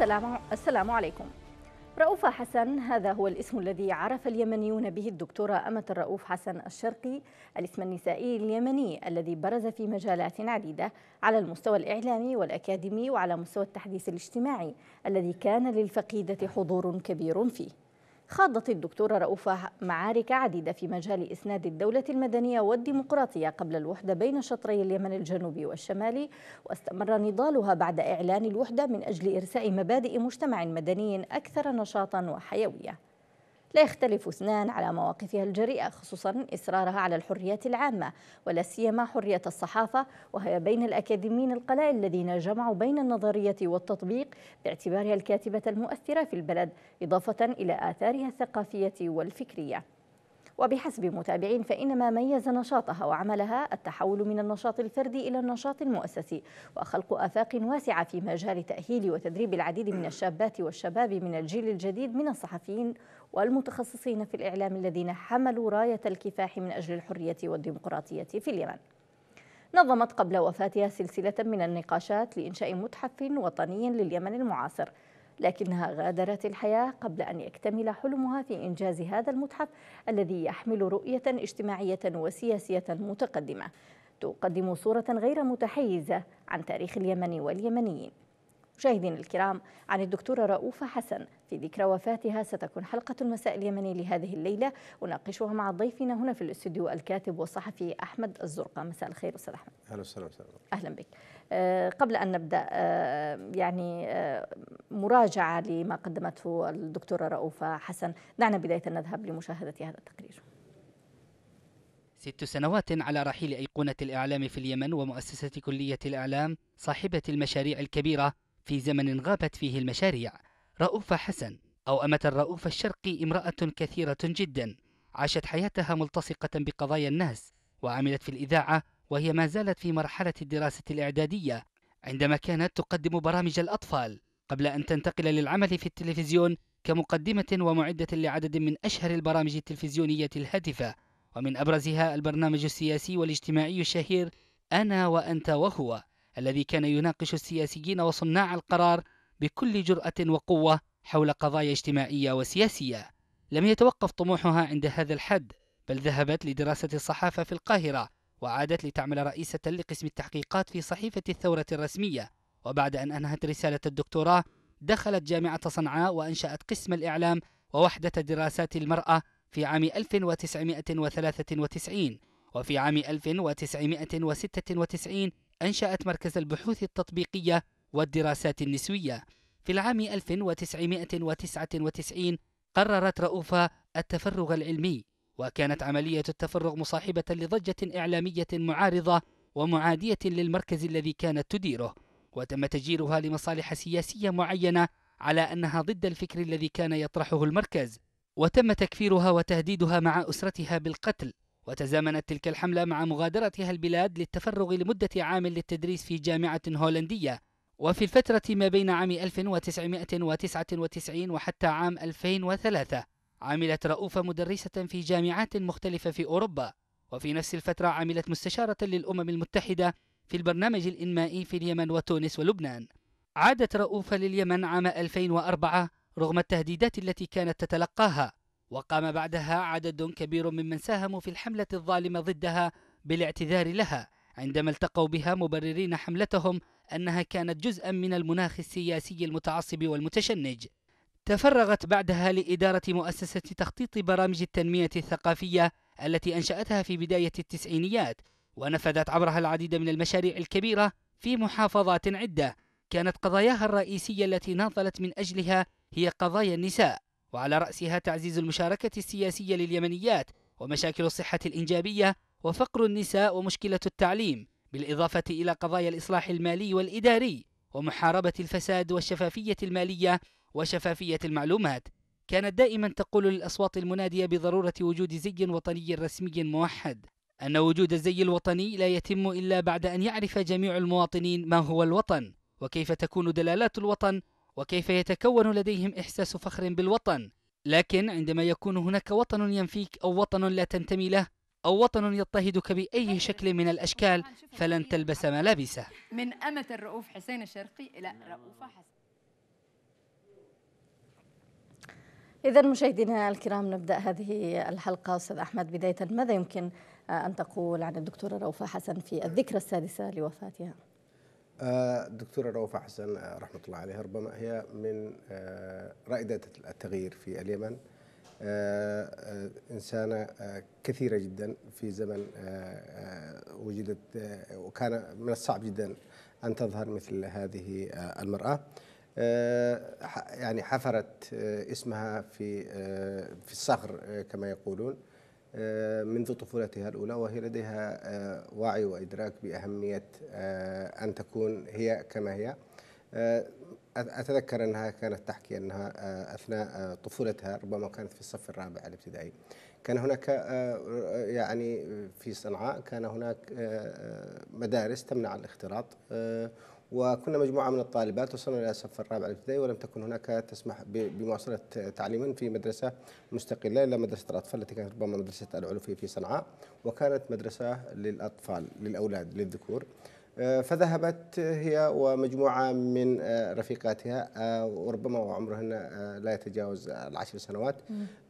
السلام السلام عليكم. رؤوف حسن هذا هو الاسم الذي عرف اليمنيون به الدكتورة أمة الرؤوف حسن الشرقي الاسم النسائي اليمني الذي برز في مجالات عديدة على المستوى الإعلامي والأكاديمي وعلى مستوى التحديث الاجتماعي الذي كان للفقيدة حضور كبير فيه. خاضت الدكتورة رؤوفة معارك عديدة في مجال إسناد الدولة المدنية والديمقراطية قبل الوحدة بين شطري اليمن الجنوبي والشمالي واستمر نضالها بعد إعلان الوحدة من أجل إرساء مبادئ مجتمع مدني أكثر نشاطا وحيوية. لا يختلف اثنان على مواقفها الجريئة خصوصا إصرارها على الحريات العامة ولا سيما حرية الصحافة وهي بين الأكاديميين القلائل الذين جمعوا بين النظرية والتطبيق باعتبارها الكاتبة المؤثرة في البلد إضافة إلى آثارها الثقافية والفكرية. وبحسب متابعين فإن ما ميز نشاطها وعملها التحول من النشاط الفردي إلى النشاط المؤسسي وخلق آفاق واسعة في مجال تأهيل وتدريب العديد من الشابات والشباب من الجيل الجديد من الصحفيين والمتخصصين في الإعلام الذين حملوا راية الكفاح من أجل الحرية والديمقراطية في اليمن. نظمت قبل وفاتها سلسلة من النقاشات لإنشاء متحف وطني لليمن المعاصر. لكنها غادرت الحياة قبل أن يكتمل حلمها في إنجاز هذا المتحف الذي يحمل رؤية اجتماعية وسياسية متقدمة تقدم صورة غير متحيزة عن تاريخ اليمن واليمنيين. مشاهدينا الكرام عن الدكتورة رؤوفة حسن. في ذكرى وفاتها ستكون حلقة المساء اليمني لهذه الليلة. أناقشها مع ضيفنا هنا في الاستوديو الكاتب والصحفي أحمد الزرقاء. مساء الخير أستاذ أحمد. أهلا وسهلا أهلا بك. أه قبل أن نبدأ أه يعني أه مراجعة لما قدمته الدكتورة رؤوفة حسن دعنا بداية نذهب لمشاهدة هذا التقرير. ست سنوات على رحيل أيقونة الإعلام في اليمن ومؤسسة كلية الإعلام صاحبة المشاريع الكبيرة في زمن غابت فيه المشاريع. رؤوف حسن أو أمة الرؤوف الشرقي امرأة كثيرة جدا عاشت حياتها ملتصقة بقضايا الناس وعملت في الإذاعة وهي ما زالت في مرحلة الدراسة الإعدادية عندما كانت تقدم برامج الأطفال قبل أن تنتقل للعمل في التلفزيون كمقدمة ومعدة لعدد من أشهر البرامج التلفزيونية الهادفة. ومن أبرزها البرنامج السياسي والاجتماعي الشهير أنا وأنت وهو. الذي كان يناقش السياسيين وصناع القرار بكل جرأة وقوة حول قضايا اجتماعية وسياسية. لم يتوقف طموحها عند هذا الحد بل ذهبت لدراسة الصحافة في القاهرة وعادت لتعمل رئيسة لقسم التحقيقات في صحيفة الثورة الرسمية. وبعد أن أنهت رسالة الدكتوراه دخلت جامعة صنعاء وأنشأت قسم الإعلام ووحدة دراسات المرأة في عام 1993 وفي عام 1996 أنشأت مركز البحوث التطبيقية والدراسات النسوية. في العام 1999 قررت رؤوفة التفرغ العلمي وكانت عملية التفرغ مصاحبة لضجة إعلامية معارضة ومعادية للمركز الذي كانت تديره. وتم تجيرها لمصالح سياسية معينة على أنها ضد الفكر الذي كان يطرحه المركز. وتم تكفيرها وتهديدها مع أسرتها بالقتل. وتزامنت تلك الحملة مع مغادرتها البلاد للتفرغ لمدة عام للتدريس في جامعة هولندية. وفي الفترة ما بين عام 1999 وحتى عام 2003 عملت رؤوفة مدرسة في جامعات مختلفة في أوروبا. وفي نفس الفترة عملت مستشارة للأمم المتحدة في البرنامج الإنمائي في اليمن وتونس ولبنان. عادت رؤوفة لليمن عام 2004 رغم التهديدات التي كانت تتلقاها. وقام بعدها عدد كبير ممن ساهموا في الحملة الظالمة ضدها بالاعتذار لها عندما التقوا بها مبررين حملتهم أنها كانت جزءا من المناخ السياسي المتعصب والمتشنج. تفرغت بعدها لإدارة مؤسسة تخطيط برامج التنمية الثقافية التي أنشأتها في بداية التسعينيات ونفذت عبرها العديد من المشاريع الكبيرة في محافظات عدة. كانت قضاياها الرئيسية التي ناضلت من أجلها هي قضايا النساء. وعلى رأسها تعزيز المشاركة السياسية لليمنيات ومشاكل الصحة الإنجابية وفقر النساء ومشكلة التعليم بالإضافة إلى قضايا الإصلاح المالي والإداري ومحاربة الفساد والشفافية المالية وشفافية المعلومات. كانت دائما تقول للأصوات المنادية بضرورة وجود زي وطني رسمي موحد أن وجود الزي الوطني لا يتم إلا بعد أن يعرف جميع المواطنين ما هو الوطن وكيف تكون دلالات الوطن وكيف يتكون لديهم إحساس فخر بالوطن. لكن عندما يكون هناك وطن ينفيك أو وطن لا تنتمي له أو وطن يضطهدك بأي شكل من الأشكال فلن تلبس ملابسه. من أمة الرؤوف حسين الشرقي إلى رؤوفة حسن. إذا مشاهدينا الكرام نبدأ هذه الحلقة. أستاذ أحمد بداية ماذا يمكن أن تقول عن الدكتورة روفة حسن في الذكرى السادسة لوفاتها؟ الدكتورة روفة حسن رحمة الله عليها ربما هي من رائدة التغيير في اليمن. إنسانة كثيرة جدا في زمن وجدت وكان من الصعب جدا أن تظهر مثل هذه المرأة. يعني حفرت اسمها في في الصخر كما يقولون. منذ طفولتها الأولى وهي لديها وعي وإدراك بأهمية أن تكون هي كما هي. أتذكر أنها كانت تحكي أنها أثناء طفولتها ربما كانت في الصف الرابع الابتدائي. كان هناك يعني في صنعاء كان هناك مدارس تمنع الاختلاط وكنا مجموعة من الطالبات وصلنا إلى الصف الرابع الابتدائي ولم تكن هناك تسمح بمواصلة تعليم في مدرسة مستقلة إلا مدرسة الأطفال التي كانت ربما مدرسة العلوفي في صنعاء وكانت مدرسة للأطفال للأولاد للذكور. فذهبت هي ومجموعة من رفيقاتها وربما وعمرهن لا يتجاوز العشر سنوات.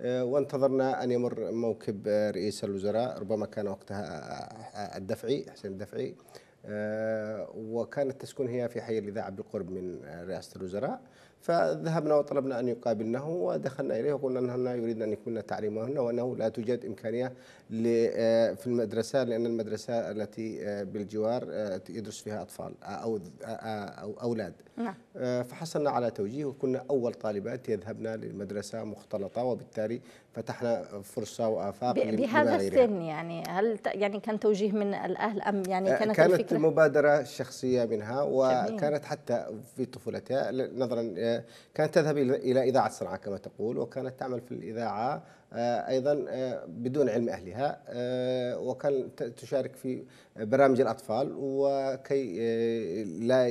وانتظرنا أن يمر موكب رئيس الوزراء ربما كان وقتها الدفعي حسين الدفعي. وكانت تسكن هي في حي الإذاعة بالقرب من رئاسة الوزراء فذهبنا وطلبنا أن يقابلنه ودخلنا إليه وقلنا أنهن يريدن أن يكملن تعليمهن وأنه لا توجد إمكانية في المدرسة لأن المدرسة التي بالجوار يدرس فيها أطفال أو أو أولاد نعم. فحصلنا على توجيه وكنا أول طالبات يذهبن للمدرسة مختلطة وبالتالي فتحنا فرصة وآفاق بهذا السن يعني هل يعني كان توجيه من الأهل أم يعني كانت كانت الفكرة؟ مبادرة شخصية منها وكانت حتى في طفولتها. نظرا كانت تذهب إلى إذاعة صنعاء كما تقول وكانت تعمل في الإذاعة أيضا بدون علم أهلها وكانت تشارك في برامج الأطفال وكي لا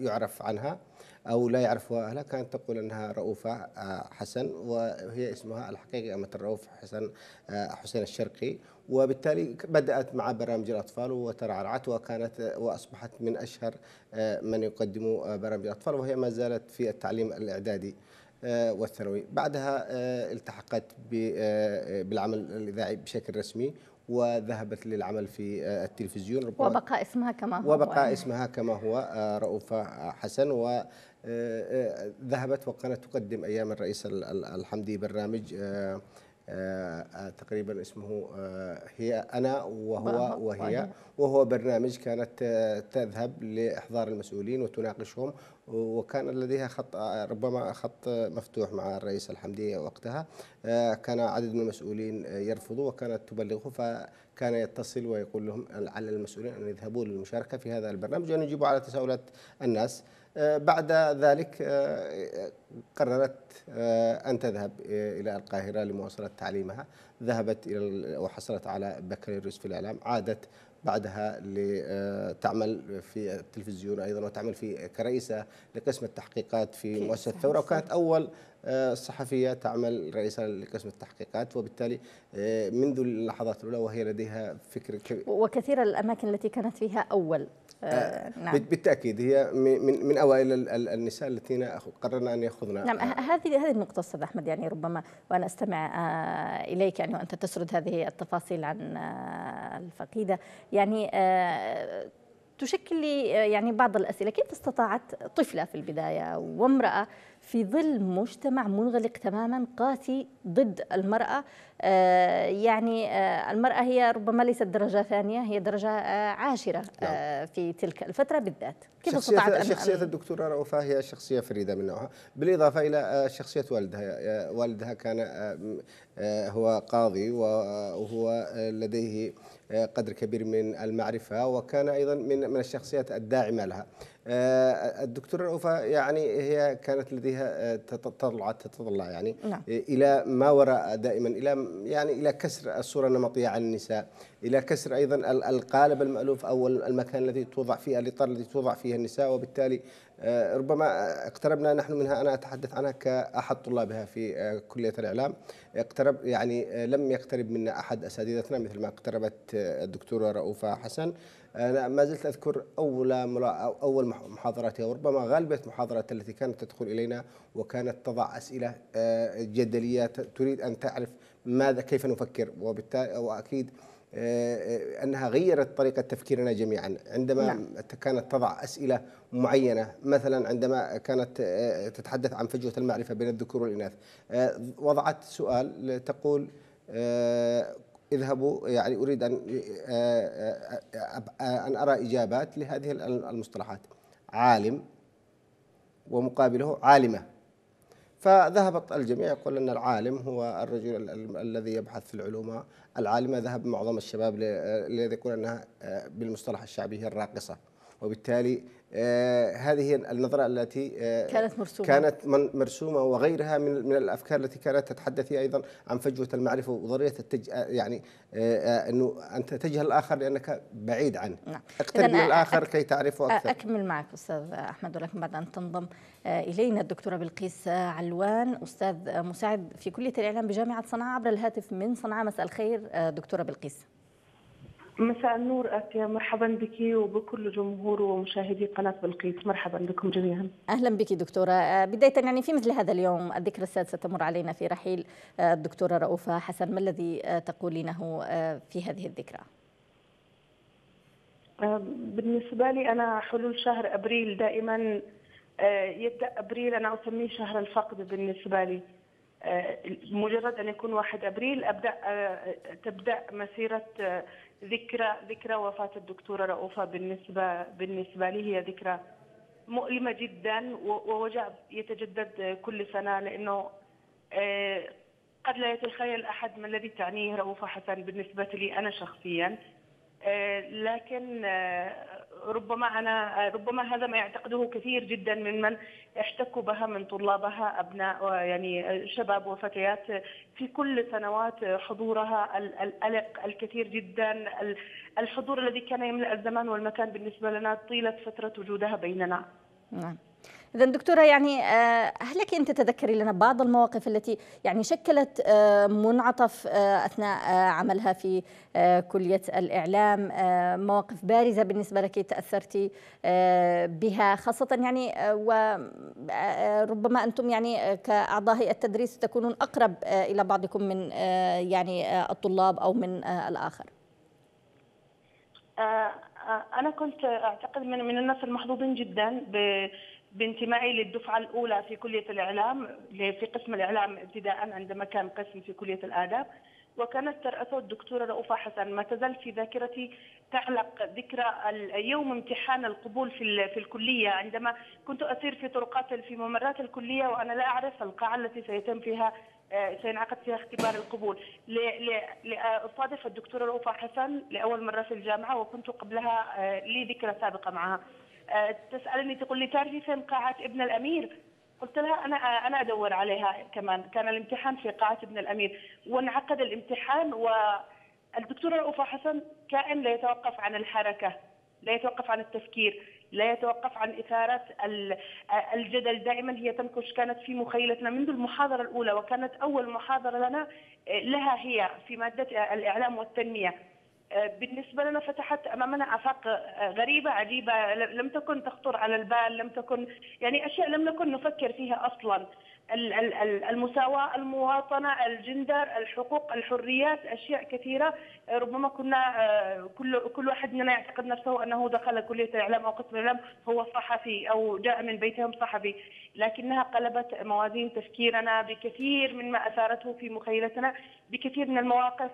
يعرف عنها. أو لا يعرفها. أهلها كانت تقول أنها رؤوفة حسن وهي اسمها الحقيقي أمة الرؤوف حسن حسين الشرقي. وبالتالي بدأت مع برامج الأطفال وترعرعت وكانت وأصبحت من أشهر من يقدموا برامج الأطفال وهي ما زالت في التعليم الإعدادي والثانوي. بعدها التحقت بالعمل الإذاعي بشكل رسمي وذهبت للعمل في التلفزيون. وبقى اسمها كما هو. وبقى اسمها كما هو رؤوفة حسن. وذهبت وكانت تقدم أيام الرئيس الحمدي برنامج تقريبا اسمه هي أنا وهو وهي. وهو برنامج كانت تذهب لإحضار المسؤولين وتناقشهم وكان لديها خط ربما خط مفتوح مع الرئيس الحمدي وقتها. كان عدد من المسؤولين يرفضوا وكانت تبلغه فكان يتصل ويقول لهم على المسؤولين أن يذهبوا للمشاركة في هذا البرنامج وأن يجيبوا على تساؤلات الناس. بعد ذلك قررت أن تذهب إلى القاهرة لمواصلة تعليمها. ذهبت إلى وحصلت على بكالوريوس في الإعلام. عادت بعدها لتعمل في التلفزيون أيضا وتعمل في كرئيسة لقسم التحقيقات في مؤسسة الثورة. وكانت أول صحفية تعمل رئيسة لقسم التحقيقات وبالتالي منذ اللحظات الأولى وهي لديها فكر كبير وكثير الأماكن التي كانت فيها أول. آه نعم. بالتأكيد هي من من أوائل النساء التي قررنا أن يأخذنا. نعم هذه هذه النقطه أستاذ أحمد يعني ربما وأنا أستمع إليك يعني وأنت تسرد هذه التفاصيل عن الفقيدة. يعني تشكل لي يعني بعض الأسئلة. كيف استطاعت طفلة في البداية وامرأة في ظل مجتمع منغلق تماما قاسي ضد المرأة. يعني المرأة هي ربما ليست درجة ثانية هي درجة عاشرة نعم. في تلك الفترة بالذات. كيف استطاعت أن شخصية الدكتورة رؤوفة هي شخصية فريدة من نوعها. بالإضافة إلى شخصية والدها. والدها كان هو قاضي وهو لديه قدر كبير من المعرفة وكان أيضا من من الشخصيات الداعمة لها الدكتورة رؤوفة يعني هي كانت لديها تطلع تتطلع يعني نعم. إلى ما وراء دائما إلى يعني إلى كسر الصورة النمطية عن النساء إلى كسر أيضا القالب المألوف أو المكان الذي توضع فيه الإطار الذي توضع فيه النساء وبالتالي ربما اقتربنا نحن منها. أنا أتحدث عنها كأحد طلابها في كلية الإعلام. اقترب يعني لم يقترب منا أحد أساتذتنا مثل ما اقتربت الدكتورة رؤوفة حسن. أنا ما زلت أذكر أول أول محاضراتها وربما غالبية المحاضرات التي كانت تدخل إلينا وكانت تضع أسئلة جدلية تريد أن تعرف ماذا كيف نفكر. وبالتالي آه، آه، أنها غيرت طريقة تفكيرنا جميعا. عندما نعم. كانت تضع أسئلة معينة مثلا عندما كانت آه، تتحدث عن فجوة المعرفة بين الذكور والإناث وضعت سؤال تقول اذهبوا يعني أريد أن أن أرى إجابات لهذه المصطلحات. عالم ومقابله عالمة. فذهب الجميع يقول أن العالم هو الرجل الذي يبحث في العلوم العالمة ذهب معظم الشباب الذي يقول أنها آه، بالمصطلح الشعبي هي الراقصة. وبالتالي آه هذه النظرة التي آه كانت مرسومة. كانت مرسومة وغيرها من من الأفكار التي كانت تتحدث أيضا عن فجوة المعرفة وضرورية التج... آه، يعني آه أنه أنت تجهل الآخر لأنك بعيد عنه. نعم. اقترب من الآخر كي تعرفه أكثر. أكمل معك أستاذ أحمد ولكن بعد أن تنضم آه، إلينا الدكتورة بلقيس علوان أستاذ مساعد في كلية الإعلام بجامعة صنعاء عبر الهاتف من صنعاء مساء الخير دكتورة بلقيس. مساء النور مرحبا بك وبكل جمهور ومشاهدي قناة بلقيس مرحبا بكم جميعا. أهلا بك دكتورة. آه، بداية يعني في مثل هذا اليوم الذكرى السادسة تمر علينا في رحيل آه، الدكتورة رؤوفة حسن. ما الذي آه، تقولينه في هذه الذكرى؟ بالنسبة لي أنا حلول شهر أبريل دائما يبدأ أبريل. أنا أسميه شهر الفقد بالنسبة لي. مجرد أن يكون واحد أبريل أبدأ تبدأ مسيرة ذكرى ذكرى وفاة الدكتورة رؤوفة بالنسبة بالنسبة لي هي ذكرى مؤلمة جدا ووجع يتجدد كل سنة لأنه آه، قد لا يتخيل أحد ما الذي تعنيه رؤوفة حسن بالنسبة لي أنا شخصيا. آه، لكن آه، ربما أنا ربما هذا ما يعتقده كثير جدا ممن احتكوا بها من طلابها أبناء يعني شباب وفتيات في كل سنوات حضورها القلق الكثير جدا الحضور الذي كان يملأ الزمان والمكان بالنسبة لنا طيلة فترة وجودها بيننا. نعم. إذا دكتورة يعني آه، هل لك أن تتذكري لنا بعض المواقف التي يعني شكلت آه، منعطف آه، أثناء عملها في كلية الإعلام مواقف بارزة بالنسبة لك تأثرتي بها خاصة يعني وربما أنتم يعني كأعضاء هيئة التدريس تكونون أقرب إلى بعضكم من يعني الطلاب أو من الآخر. أنا كنت أعتقد من من الناس المحظوظين جدا بانتمائي للدفعة الأولى في كلية الإعلام في قسم الإعلام ابتداء عندما كان قسم في كلية الآداب. وكانت ترأسه الدكتورة رؤوفة حسن. ما تزال في ذاكرتي تعلق ذكرى يوم امتحان القبول في في الكلية. عندما كنت أسير في طرقات في ممرات الكلية وأنا لا أعرف القاعة التي سيتم فيها آه، سينعقد فيها اختبار القبول. لأصادف الدكتورة رؤوفة حسن لأول مرة في الجامعة وكنت قبلها آه، لي ذكرى سابقة معها. تسألني تقول لي تعرفي فين قاعة ابن الأمير؟ قلت لها أنا أنا أدور عليها كمان. كان الامتحان في قاعة ابن الأمير. وانعقد الامتحان والدكتوره رؤوفه حسن كائن لا يتوقف عن الحركة لا يتوقف عن التفكير لا يتوقف عن إثارة الجدل. دائما هي تنكش كانت في مخيلتنا منذ المحاضرة الأولى وكانت أول محاضرة لنا لها هي في مادة الإعلام والتنمية. بالنسبة لنا فتحت أمامنا آفاق غريبة عجيبة لم تكن تخطر على البال لم تكن يعني أشياء لم نكن نفكر فيها أصلا. المساواة المواطنة الجندر الحقوق الحريات أشياء كثيرة. ربما كنا آه، كل كل واحد مننا يعتقد نفسه أنه دخل كلية الإعلام أو قسم الإعلام هو صحفي أو جاء من بيتهم صحفي لكنها قلبت موازين تفكيرنا بكثير مما أثارته في مخيلتنا بكثير من المواقف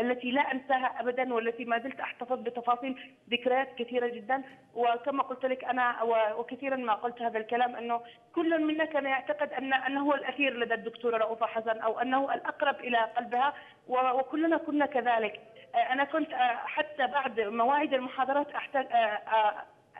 التي لا أنساها أبدا والتي ما زلت أحتفظ بتفاصيل ذكريات كثيرة جدا. وكما قلت لك أنا وكثيرا ما قلت هذا الكلام أنه كل منا كان يعتقد أن أنه هو الأثير لدى الدكتورة رؤوفة حسن أو أنه الأقرب إلى قلبها وكلنا كنا كذلك. أنا كنت حتى بعد مواعيد المحاضرات أحتاج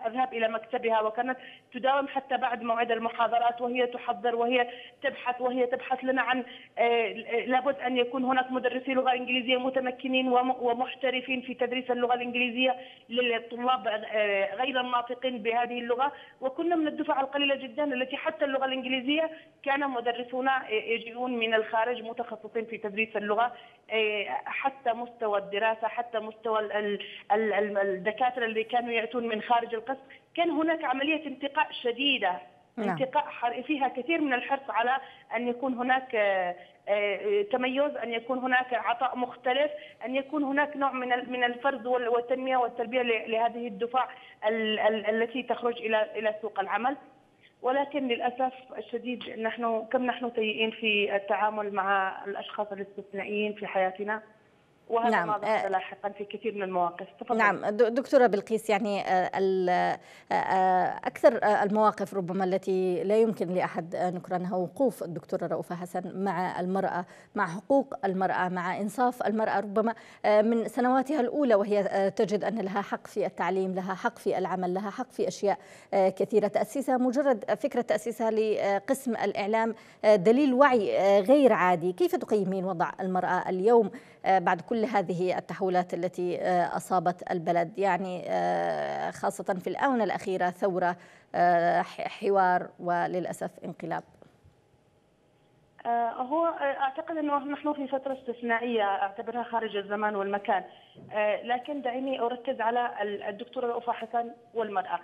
أذهب إلى مكتبها وكانت تداوم حتى بعد موعد المحاضرات وهي تحضر وهي تبحث وهي تبحث لنا عن آه، لابد أن يكون هناك مدرسي لغة إنجليزية متمكنين ومحترفين في تدريس اللغة الإنجليزية للطلاب آه، غير الناطقين بهذه اللغة. وكنا من الدفع القليلة جدا التي حتى اللغة الإنجليزية كان مدرسونا يجيئون من الخارج متخصصين في تدريس اللغة حتى مستوى الدراسة حتى مستوى الدكاترة اللي كانوا يأتون من خارج القسم. كان هناك عملية انتقاء شديدة نعم. انتقاء فيها كثير من الحرص على أن يكون هناك آه، آه، تميز أن يكون هناك عطاء مختلف أن يكون هناك نوع من من الفرز والتنمية والتربية لهذه الدفع التي تخرج إلى إلى سوق العمل ولكن للأسف الشديد نحن كم نحن سيئين في التعامل مع الأشخاص الاستثنائيين في حياتنا وهذا نعم. ما ظهر آه، لاحقا في كثير من المواقف تفضل. نعم دكتورة بلقيس يعني آه، آه، أكثر المواقف ربما التي لا يمكن لأحد نكرانها وقوف الدكتورة رؤوفة حسن مع المرأة مع حقوق المرأة مع إنصاف المرأة ربما من سنواتها الأولى وهي تجد أن لها حق في التعليم لها حق في العمل لها حق في أشياء كثيرة تأسيسها مجرد فكرة تأسيسها لقسم الإعلام دليل وعي غير عادي كيف تقيمين وضع المرأة اليوم بعد كل هذه التحولات التي آه، أصابت البلد. يعني آه، خاصة في الآونة الأخيرة ثورة آه، حوار وللأسف انقلاب. هو أعتقد إنه نحن في فترة استثنائية أعتبرها خارج الزمان والمكان. لكن دعيني أركز على الدكتورة رؤوفة حسن والمرأة. آه،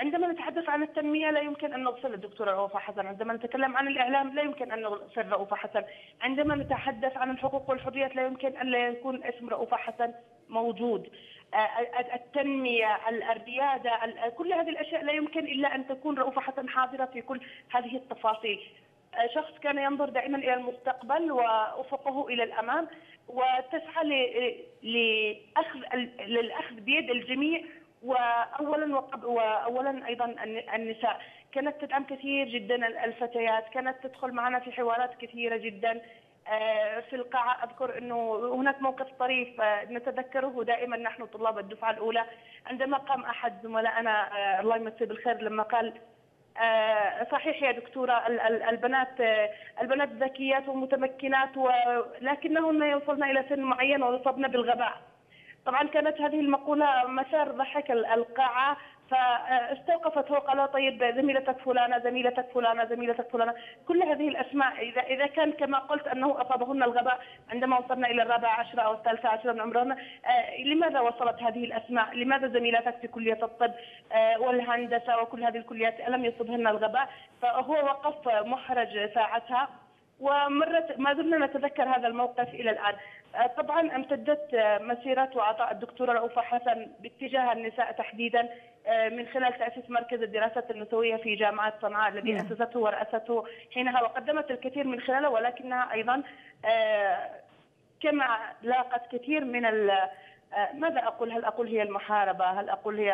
عندما نتحدث عن التنمية لا يمكن أن نغفل الدكتوره رؤوفه حسن، عندما نتكلم عن الإعلام لا يمكن أن نغفل رؤوفه حسن، عندما نتحدث عن الحقوق والحريات لا يمكن أن لا يكون اسم رؤوفه حسن موجود. آه، التنمية، الرياده، كل هذه الأشياء لا يمكن إلا أن تكون رؤوفه حسن حاضرة في كل هذه التفاصيل. آه، شخص كان ينظر دائما إلى المستقبل وأفقه إلى الأمام وتسعى لأخذ للأخذ بيد الجميع واولا واولا أيضا النساء. كانت تدعم كثير جدا الفتيات. كانت تدخل معنا في حوارات كثيرة جدا. آه، في القاعة أذكر أنه هناك موقف طريف آه، نتذكره دائما نحن طلاب الدفعة الأولى. عندما قام أحد زملائنا آه، الله يمسيه بالخير لما قال صحيح يا دكتورة البنات البنات ذكيات ومتمكنات ولكنهن يوصلن إلى سن معين ويصبن بالغباء. طبعا كانت هذه المقولة مسار ضحك القاعة فاستوقفت هو قال طيب زميلتك فلانة زميلتك فلانة زميلتك فلانة كل هذه الأسماء إذا إذا كان كما قلت أنه أصابهن الغباء عندما وصلنا إلى الرابعه عشره أو الثالثة عشره من عمرهن آه لماذا وصلت هذه الأسماء؟ لماذا زميلتك في كلية الطب آه والهندسة وكل هذه الكليات ألم يصبهن الغباء؟ فهو وقف محرج ساعتها ومرت ما زلنا نتذكر هذا الموقف إلى الآن طبعا امتدت آه، مسيره وعطاء الدكتورة رؤوفة حسن باتجاه النساء تحديدا آه، من خلال تأسيس مركز الدراسات النسوية في جامعة صنعاء الذي. أسسته ورأسته حينها وقدمت الكثير من خلاله ولكنها أيضا كما لاقت كثير من ماذا أقول؟ هل أقول هي المحاربة؟ هل أقول هي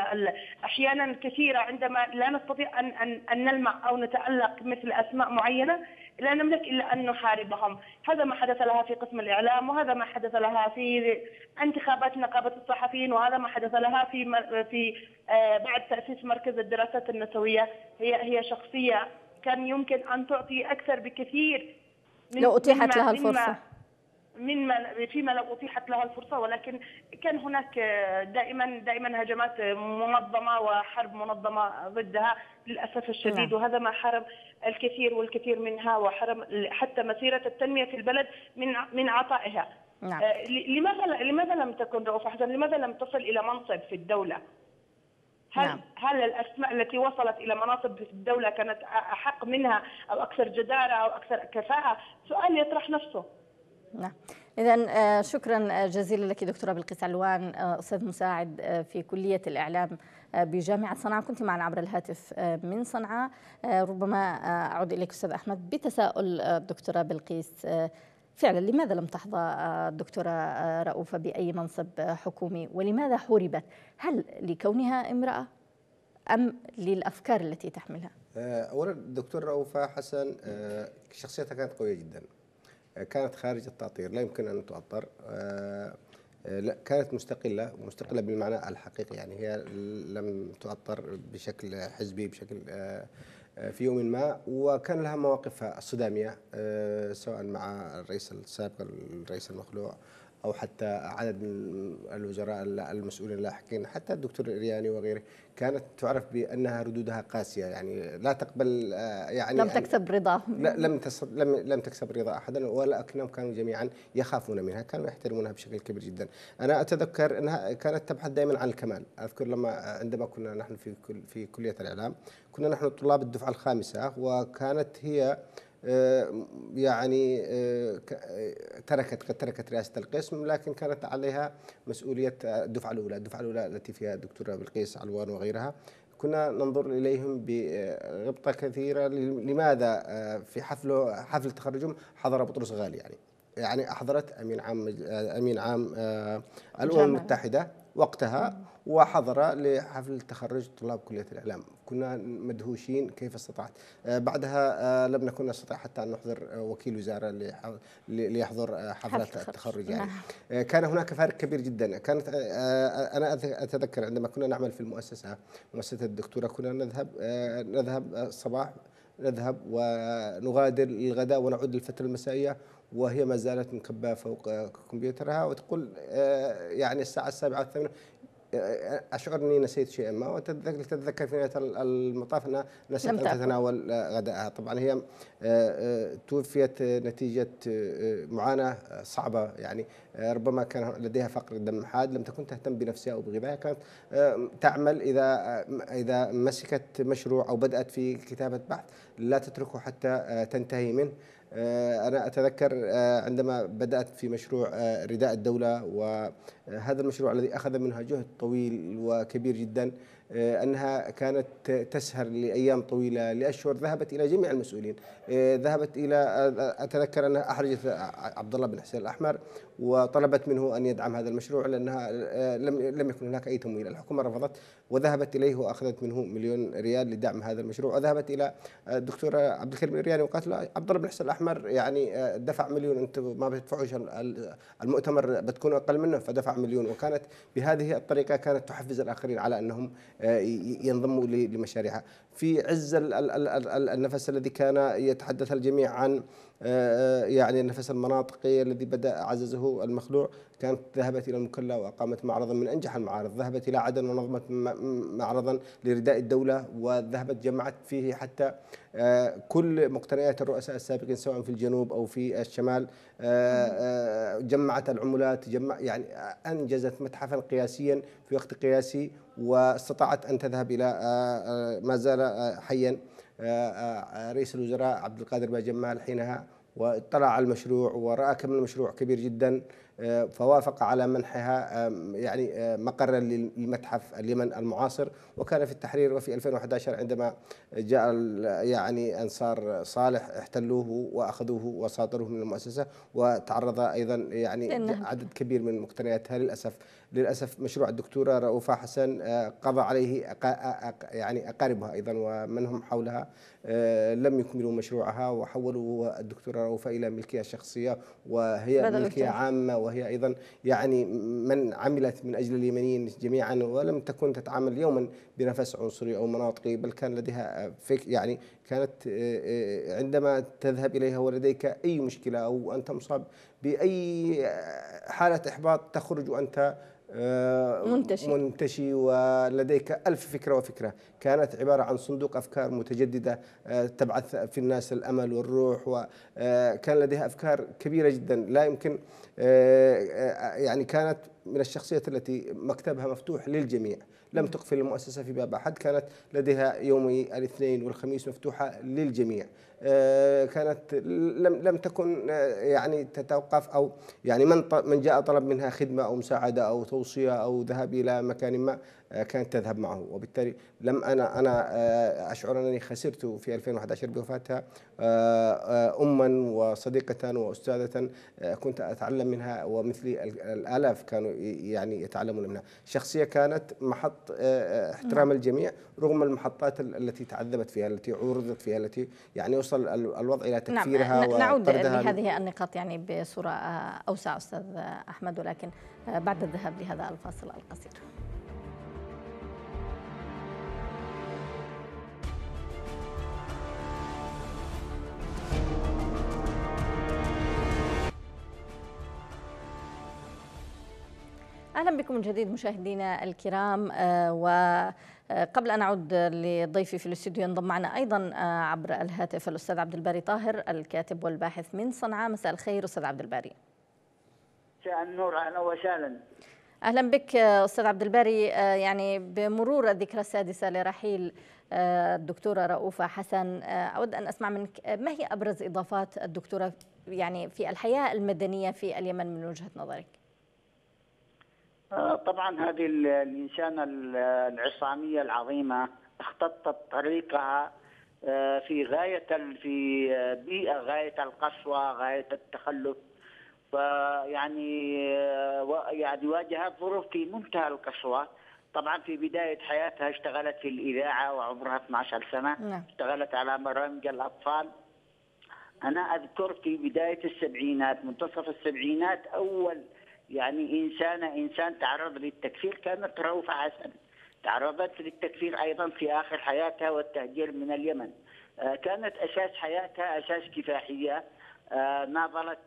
أحيانا كثيرة عندما لا نستطيع ان ان أن نلمع أو نتألق مثل أسماء معينة لا نملك إلا أن نحاربهم، هذا ما حدث لها في قسم الإعلام وهذا ما حدث لها في انتخابات نقابة الصحفيين وهذا ما حدث لها في في آه، بعد تأسيس مركز الدراسات النسوية، هي هي شخصية كان يمكن أن تعطي أكثر بكثير لو أتيحت لها الفرصة من فيما لو أتيحت لها الفرصة ولكن كان هناك دائما دائما هجمات منظمة وحرب منظمة ضدها للأسف الشديد نعم. وهذا ما حرم الكثير والكثير منها وحرم حتى مسيرة التنمية في البلد من من عطائها. نعم. آه، لماذا لماذا لم تكن رؤوف حسن؟ لماذا لم تصل إلى منصب في الدولة؟ هل نعم. هل الأسماء التي وصلت إلى مناصب في الدولة كانت أحق منها أو أكثر جدارة أو أكثر كفاءة؟ سؤال يطرح نفسه. نعم. إذا آه، شكرا جزيلا لك دكتورة بلقيس علوان آه، أستاذ مساعد آه، في كلية الإعلام بجامعة صنعاء. كنت معنا عبر الهاتف من صنعاء. ربما أعود إليك أستاذ أحمد بتساؤل الدكتورة بلقيس فعلا لماذا لم تحظى الدكتورة رؤوفة بأي منصب حكومي؟ ولماذا حوربت؟ هل لكونها امرأة أم للأفكار التي تحملها؟ أولا الدكتورة رؤوفة حسن شخصيتها كانت قوية جدا. كانت خارج التأطير لا يمكن أن تؤطر آه، لا كانت مستقلة مستقلة بالمعنى الحقيقي يعني هي لم تؤطر بشكل حزبي بشكل في يوم ما. وكان لها مواقفها الصدامية سواء مع الرئيس السابق الرئيس المخلوع أو حتى عدد الوزراء المسؤولين اللاحقين حتى الدكتور الرياني وغيره كانت تعرف بأنها ردودها قاسية. يعني لا تقبل آه، يعني لم تكسب رضا. لا لم لم لم تكسب رضا أحدا ولكنهم كانوا جميعا يخافون منها كانوا يحترمونها بشكل كبير جدا. أنا أتذكر أنها كانت تبحث دائما عن الكمال. أذكر لما عندما كنا نحن في كل في كلية الإعلام كنا نحن طلاب الدفعة الخامسة وكانت هي آه، يعني آه، آه، تركت قد تركت رئاسة القسم لكن كانت عليها مسؤولية الدفعة الأولى، الدفعة الأولى التي فيها الدكتورة بلقيس علوان وغيرها. كنا ننظر إليهم بغبطة كثيرة لماذا في حفل حفل تخرجهم حضر بطرس غالي يعني يعني أحضرت أمين عام أمين عام الأمم المتحدة وقتها وحضر لحفل تخرج طلاب كلية الإعلام. كنا مدهوشين كيف استطعت. آه، بعدها آه، لم نكن نستطيع حتى أن نحضر آه، وكيل وزارة ليحضر حفلة التخرج يعني. نعم. كان هناك فارق كبير جدا. كانت أنا أتذكر عندما كنا نعمل في المؤسسة مؤسسة الدكتورة كنا نذهب نذهب الصباح نذهب ونغادر الغداء ونعود للفترة المسائية وهي ما زالت مكباة فوق كمبيوترها وتقول يعني الساعة السابعة والثامنه اشعر اني نسيت شيئا ما وتتذكر في نهاية المطاف أنها نسيت أن تتناول غداءها. طبعا هي آه، آه، توفيت نتيجة آه، معاناة صعبة يعني ربما كان لديها فقر دم حاد لم تكن تهتم بنفسها أو بغذائها. كانت تعمل إذا إذا مسكت مشروع أو بدأت في كتابة بحث لا تتركه حتى تنتهي منه. آه، أنا أتذكر آه، عندما بدأت في مشروع آه، رداء الدولة وهذا المشروع الذي أخذ منها جهد طويل وكبير جدا آه، أنها كانت تسهر لأيام طويلة لأشهر ذهبت إلى جميع المسؤولين. آه، ذهبت إلى آه، أتذكر أنها أحرجت عبد الله بن حسين الأحمر وطلبت منه أن يدعم هذا المشروع لأنها لم لم يكن هناك أي تمويل. الحكومة رفضت وذهبت إليه وأخذت منه مليون ريال لدعم هذا المشروع. وذهبت إلى الدكتور عبد الكريم الرياني وقالت له عبد الله بن حسين الأحمر يعني دفع مليون. أنت ما بتدفعوش المؤتمر بتكون أقل منه فدفع مليون. وكانت بهذه الطريقة كانت تحفز الآخرين على أنهم آه، ينضموا لمشاريعها. في عز النفس الذي كان يتحدث الجميع عن آه، يعني النفس المناطقي الذي بدأ عززه المخلوع كانت ذهبت إلى المكلا وأقامت معرضا من أنجح المعارض ذهبت إلى عدن ونظمت معرضا لرداء الدولة وذهبت جمعت فيه حتى آه، كل مقتنيات الرؤساء السابقين سواء في الجنوب أو في الشمال آه، جمعت العملات جمع يعني أنجزت متحفا قياسيا في وقت قياسي واستطاعت أن تذهب إلى ما زال حيا آه، آه، رئيس الوزراء عبد القادر باجمال حينها واطلع على المشروع ورأى كم المشروع كبير جدا آه، فوافق على منحها يعني مقرا للمتحف اليمن المعاصر. وكان في التحرير وفي 2011 عندما جاء يعني أنصار صالح احتلوه وأخذوه وصادروه من المؤسسة وتعرض أيضا يعني عدد كبير من مقتنياتها للأسف للأسف مشروع الدكتورة رؤوفه حسن قضى عليه يعني أقاربها أيضا ومن هم حولها آه، لم يكملوا مشروعها وحولوا الدكتورة رؤوفة إلى ملكية شخصية وهي ملكية عامة وهي أيضا يعني من عملت من أجل اليمنيين جميعا ولم تكن تتعامل يوما بنفس عنصري أو مناطقي بل كان لديها فك يعني كانت آه، آه، عندما تذهب إليها ولديك أي مشكلة أو أنت مصاب بأي حالة إحباط تخرج وأنت آه، منتشي منتشي ولديك ألف فكرة وفكرة. كانت عبارة عن صندوق أفكار متجددة آه، تبعث في الناس الأمل والروح وكان آه، لديها أفكار كبيرة جدا. لا يمكن يعني كانت من الشخصيات التي مكتبها مفتوح للجميع. لم تقفل المؤسسة في باب أحد. كانت لديها يومي الاثنين والخميس مفتوحة للجميع. آه، كانت لم لم تكن آه، يعني تتوقف أو يعني من من جاء طلب منها خدمة أو مساعدة أو توصية أو ذهاب إلى مكان ما كانت تذهب معه. وبالتالي لم أنا أنا أشعر أنني خسرت في 2011 بوفاتها. أما وصديقة وأستاذة كنت أتعلم منها ومثلي الآلاف كانوا يعني يتعلمون منها. شخصية كانت محط احترام الجميع رغم المحطات التي تعذبت فيها التي عورضت فيها التي يعني وصل الوضع إلى نعم، تكفيرها نعم نعود لهذه النقاط يعني بصورة أوسع أستاذ أحمد ولكن بعد الذهاب لهذا الفاصل القصير. أهلا بكم من جديد مشاهدينا الكرام. آه، وقبل أن أعود لضيفي في الاستوديو ينضم معنا أيضا آه، عبر الهاتف الأستاذ عبد الباري طاهر الكاتب والباحث من صنعاء. مساء الخير أستاذ عبد الباري. النور. أهلا وسهلا. أهلا بك آه، أستاذ عبد الباري. يعني بمرور الذكرى السادسة لرحيل الدكتوره رؤوفه حسن أود أن أسمع منك ما هي أبرز إضافات الدكتورة يعني في الحياة المدنية في اليمن من وجهة نظرك؟ آه، طبعا هذه الإنسانة العصامية العظيمة اختطت طريقها آه، في غاية في بيئة غاية القسوة غاية التخلف. فيعني آه، يعني واجهت ظروف في منتهى القسوة طبعا في بداية حياتها اشتغلت في الإذاعة وعمرها 12 سنة. نعم. اشتغلت على برامج الأطفال. أنا أذكر في بداية السبعينات منتصف السبعينات أول يعني إنسانة إنسان تعرض للتكفير كانت رؤوفة حسن تعرضت للتكفير أيضا في آخر حياتها والتهجير من اليمن. آه، كانت أساس حياتها أساس كفاحية. ناضلت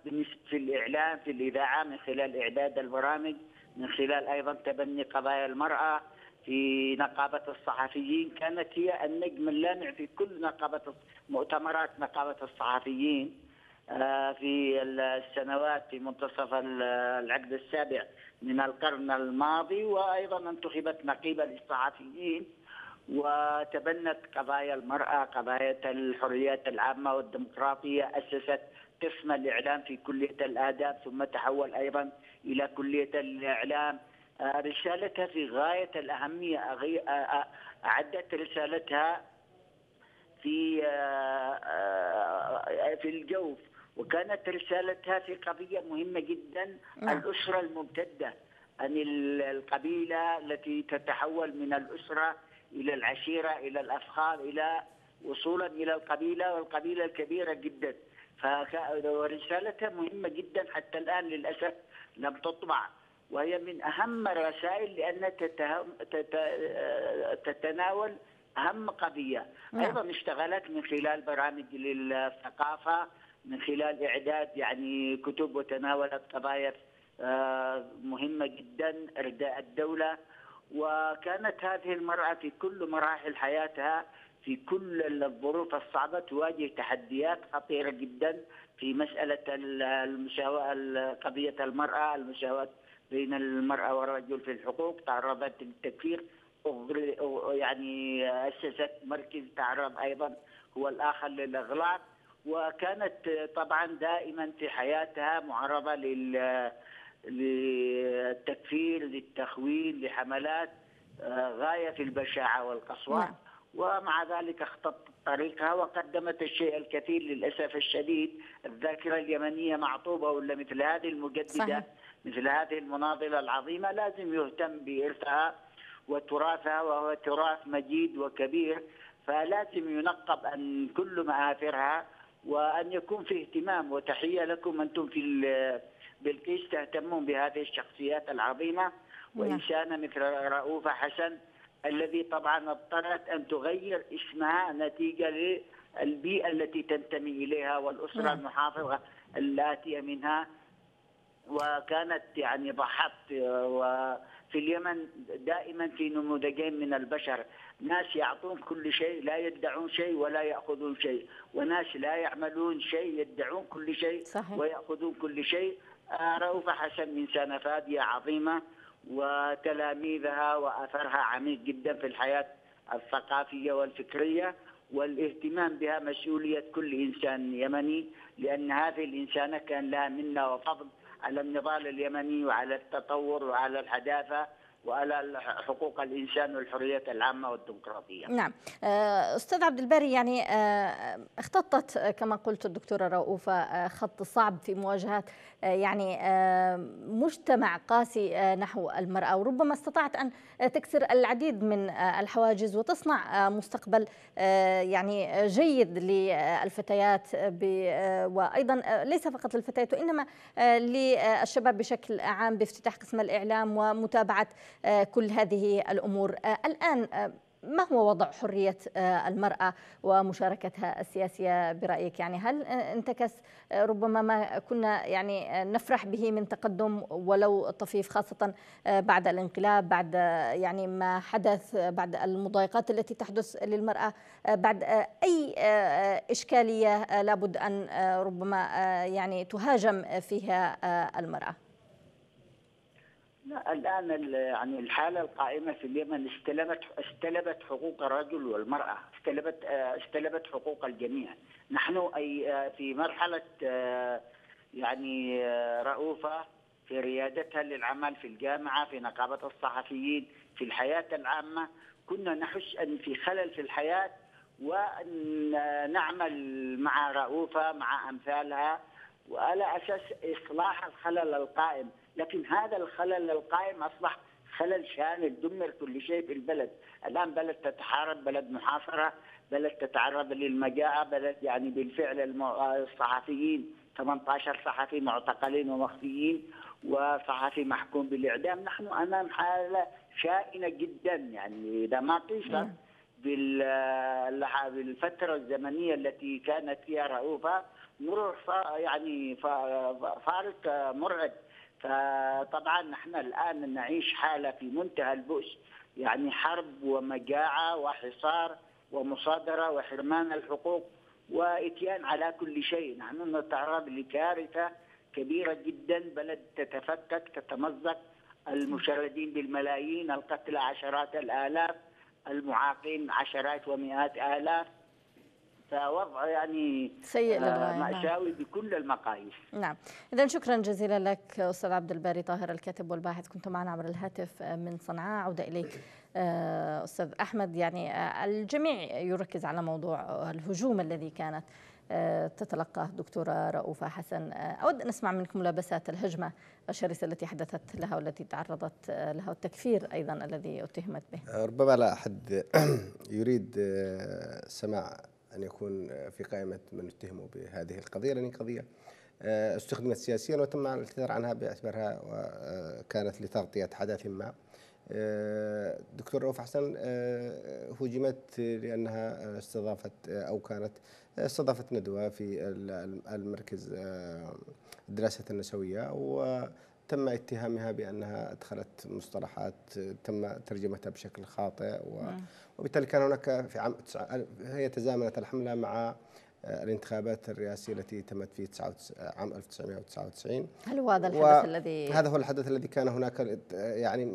في الإعلام في الإذاعة من خلال إعداد البرامج من خلال أيضا تبني قضايا المرأة في نقابة الصحفيين. كانت هي النجم اللامع في كل نقابة مؤتمرات نقابة الصحفيين آه، في السنوات في منتصف العقد السابع من القرن الماضي. وأيضا انتخبت نقيبة للصحفيين وتبنت قضايا المرأة، قضايا الحريات العامة والديمقراطية، أسست قسم الإعلام في كلية الآداب ثم تحول أيضا إلى كلية الإعلام. آه، رسالتها في غاية الأهمية آه، أعدت رسالتها في في الجوف وكانت رسالتها في قضية مهمة جدا نعم. الأسرة الممتدة أن القبيلة التي تتحول من الأسرة إلى العشيرة إلى الأفخار إلى وصولا إلى القبيلة والقبيلة الكبيرة جدا فرسالتها مهمة جدا حتى الآن للأسف لم تطبع. وهي من أهم الرسائل لأنها تتناول أهم قضية. نعم. أيضا اشتغلت من خلال برامج للثقافة من خلال إعداد يعني كتب وتناولت قضايا آه، مهمة جدا إرداء الدولة. وكانت هذه المرأة في كل مراحل حياتها في كل الظروف الصعبة تواجه تحديات خطيرة جدا في مسألة المساواة قضية المرأة المساواة بين المرأة والرجل في الحقوق تعرضت للتكفير. يعني أسست مركز تعرض أيضا هو الآخر للإغلاق. وكانت طبعا دائما في حياتها معرضة لل للتكفير للتخوين لحملات آه، غاية في البشاعة والقسوة نعم. ومع ذلك اختطت طريقها وقدمت الشيء الكثير للأسف الشديد الذاكرة اليمنية معطوبة ولا مثل هذه المجددة صحيح. مثل هذه المناضلة العظيمة لازم يهتم بإرثها وتراثها وهو تراث مجيد وكبير فلازم ينقب أن كل مآثرها وأن يكون في اهتمام وتحية لكم أنتم في بلقيس تهتمون بهذه الشخصيات العظيمة نعم. وإنسانة مثل رؤوفة حسن الذي طبعا اضطرت أن تغير اسمها نتيجة للبيئة التي تنتمي إليها والأسرة نعم. المحافظة الآتية منها. وكانت يعني ضحت وفي اليمن دائما في نموذجين من البشر. ناس يعطون كل شيء لا يدعون شيء ولا يأخذون شيء. وناس لا يعملون شيء يدعون كل شيء صحيح. ويأخذون كل شيء. آه، رؤوفة حسن إنسانة فادية عظيمة. وتلاميذها وأثرها عميق جدا في الحياة الثقافية والفكرية والاهتمام بها مسؤولية كل إنسان يمني لأن هذه الإنسانة كان لها منا وفضل على النضال اليمني وعلى التطور وعلى الحداثة. وعلى حقوق الإنسان والحريات العامة والديمقراطية. نعم آه، أستاذ عبد الباري يعني آه، اختطت كما قلت الدكتورة رؤوفة آه، خط صعب في مواجهه يعني مجتمع قاسي نحو المرأة وربما استطاعت أن تكسر العديد من الحواجز وتصنع مستقبل يعني جيد للفتيات وأيضا ليس فقط للفتيات وإنما للشباب بشكل عام بافتتاح قسم الإعلام ومتابعة آه، كل هذه الأمور. آه، الآن آه، ما هو وضع حرية المرأة ومشاركتها السياسية برأيك؟ يعني هل انتكس ربما ما كنا يعني نفرح به من تقدم ولو طفيف خاصة بعد الانقلاب بعد يعني ما حدث بعد المضايقات التي تحدث للمرأة بعد أي إشكالية لابد أن ربما يعني تهاجم فيها المرأة. لا الآن يعني الحالة القائمة في اليمن استلمت استلبت حقوق الرجل والمرأة استلبت استلبت حقوق الجميع. نحن أي في مرحلة يعني رؤوفة في ريادتها للعمل في الجامعة في نقابة الصحفيين في الحياة العامة كنا نحس أن في خلل في الحياة وأن نعمل مع رؤوفة مع أمثالها وعلى أساس إصلاح الخلل القائم. لكن هذا الخلل القائم أصبح خلل شامل دمر كل شيء في البلد. الآن بلد تتحارب بلد محاصرة بلد تتعرض للمجاعة بلد يعني بالفعل الصحفيين 18 صحفي معتقلين ومخفيين وصحفي محكوم بالإعدام. نحن أمام حالة شائنة جدا. يعني إذا ما قيست نعم. بالفترة الزمنية التي كانت فيها رؤوفه مرور يعني فارق مرعب. فطبعا نحن الآن نعيش حالة في منتهى البؤس يعني حرب ومجاعة وحصار ومصادرة وحرمان الحقوق وإتيان على كل شيء. نحن نتعرض لكارثة كبيرة جدا بلد تتفكك تتمزق المشردين بالملايين القتلى عشرات الآلاف المعاقين عشرات ومئات آلاف. فوضع يعني سيء آه، للغاية نعم. مأساوي بكل المقاييس. نعم. إذا شكرا جزيلا لك أستاذ عبد الباري طاهر الكاتب والباحث كنت معنا عبر الهاتف من صنعاء. عودة إليك آه، أستاذ أحمد. يعني آه، الجميع يركز على موضوع الهجوم الذي كانت تتلقاه دكتورة رؤوفة حسن. أود أن أسمع منكم ملابسات الهجمة الشرسة التي حدثت لها والتي تعرضت لها والتكفير أيضا الذي اتهمت به. ربما لا أحد يريد سماع أن يكون في قائمة من اتهموا بهذه القضية لأن قضية آه، استخدمت سياسيا وتم الاعتذار عنها باعتبارها آه، كانت لتغطية حدث ما. آه، دكتور رؤوف حسن هجمت لأنها استضافت أو كانت استضافت ندوة في المركز الدراسة النسوية وتم اتهامها بأنها أدخلت مصطلحات تم ترجمتها بشكل خاطئ و. وبالتالي كان هناك في عام هي تزامنت الحملة مع الانتخابات الرئاسية التي تمت في عام 1999 هل هو هذا الحدث الذي هذا هو الحدث الذي كان هناك يعني